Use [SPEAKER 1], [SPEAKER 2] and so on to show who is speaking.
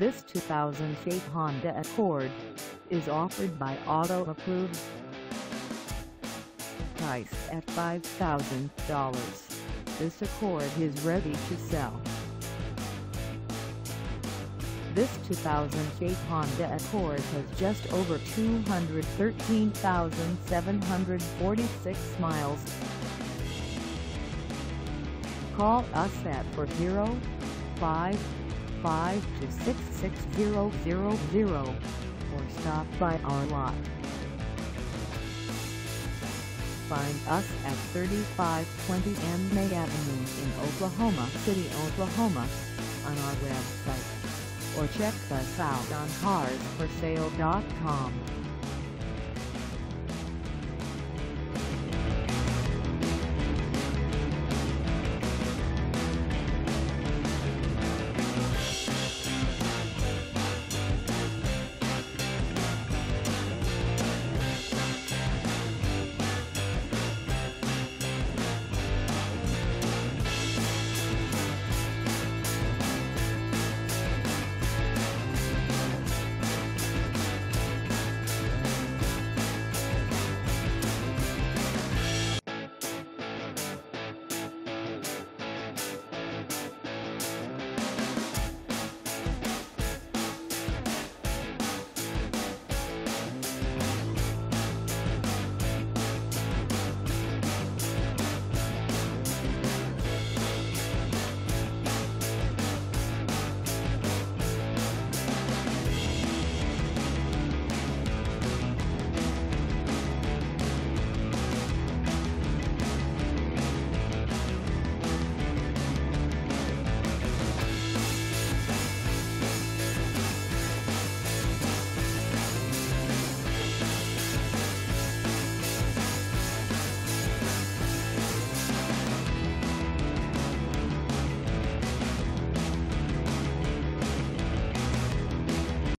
[SPEAKER 1] This 2008 Honda Accord is offered by Auto Approved. Priced at $5,000, this Accord is ready to sell. This 2008 Honda Accord has just over 213,746 miles. Call us at 405-526-6000 or stop by our lot. Find us at 3520 N May Avenue in Oklahoma City, Oklahoma on our website or check us out on carsforsale.com.